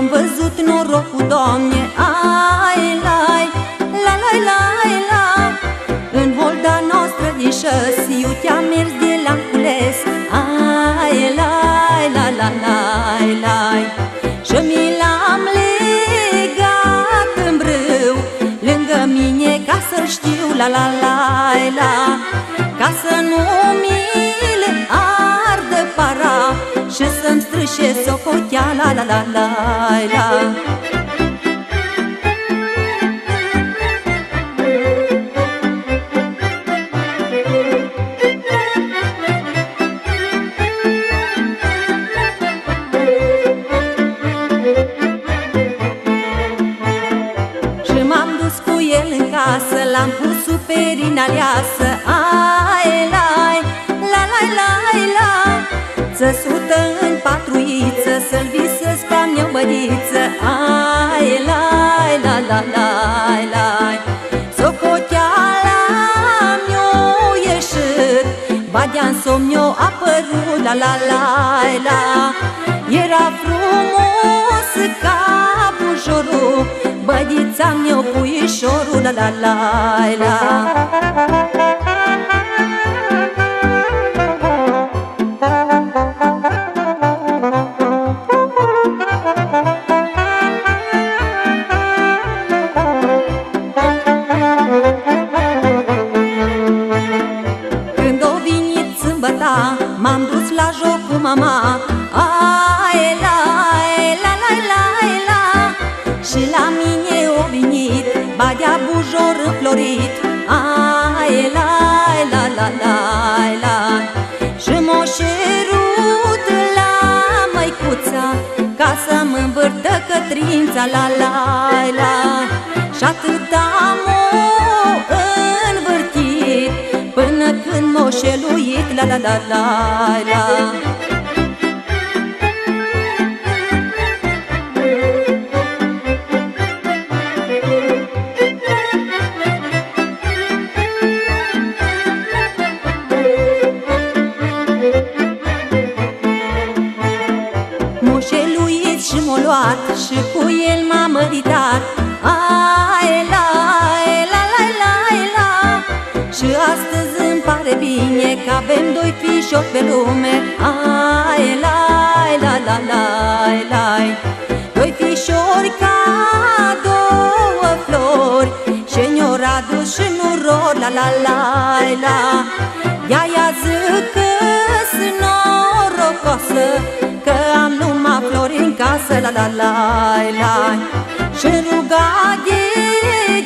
Am văzut norocul, Doamne Ai, lai, la, la, la, la. În volda noastră din șăsi Eu te-am mers de la cules. Ai, lai, la, la, la, la Și mi l-am legat în brâu Lângă mine ca să știu La, la, la, la. Ca să nu să-mi strâșe socotea la la la la la. Și m-am dus cu el în casă L-am pus superin aleasă. Ai, lai, la, la, la, la. Țăsută în bădiță Ai, lai, la, la, la, la Socoteala mi-o ieșit Badea-n somn mi-o apărut La, la, la, la. Era frumos ca bujorul Bădița mi-o puișorul La, la, la, la Când o venit sâmbăta M-am dus la joc cu mama. Ai, la, la, la, la, la. Și la mine o venit Badea bujor înflorit La, la, la Și atâta m-o învârtit Până când m-o șeluit La, la, la, la, la. M-o șeluit și m-o luat Și cu el m-a măritat. Ai, la, la, la, la, la. Și astăzi îmi pare bine Că avem doi fișori pe lume. Ai, la, la, la, la, la Doi fișori ca două flori. Și ne-o radu și nu ror La, la, la, la. Ea-ia zic că sunt norocoasă Că am numai flori în casă La, la, la, la Și ruga de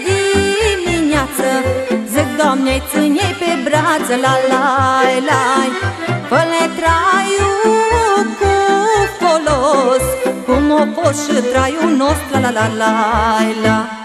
dimineață Zic, Doamne, ține pe brață La, la, la. Fă-le traiu cu folos Cum o fost și traiul nostru La, la, la, la